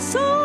So